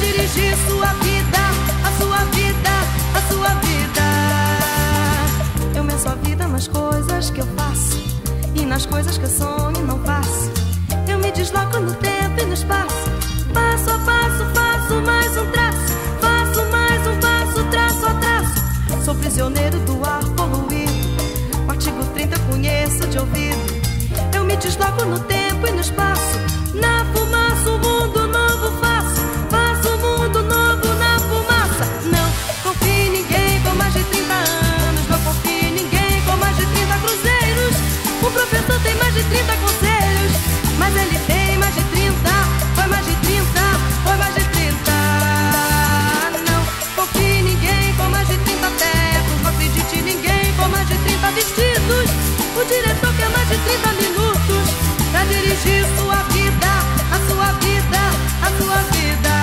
dirigir sua vida, a sua vida, a sua vida. Eu meço a vida nas coisas que eu faço e nas coisas que eu sonho e não faço. Eu me desloco no tempo e no espaço. Passo a passo, faço mais um traço. Faço mais um passo, traço a traço. Sou prisioneiro do ar poluído. O artigo 30 conheço de ouvido. Eu me desloco no tempo e no espaço. Na fumaça 30 conselhos, mas ele tem mais de 30. Foi mais de 30, foi mais de 30. Não confie ninguém com mais de 30 tetos. Não acredite em ninguém com mais de 30 vestidos. O diretor quer mais de 30 minutos pra dirigir sua vida, a sua vida, a sua vida.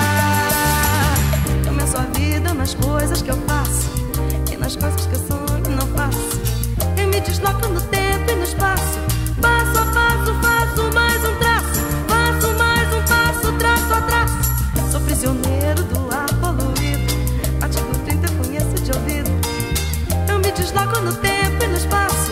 Começo a vida nas coisas que eu faço e nas coisas que eu sonho não faço. Eu me desloco no tempo. buraco no tempo e no espaço.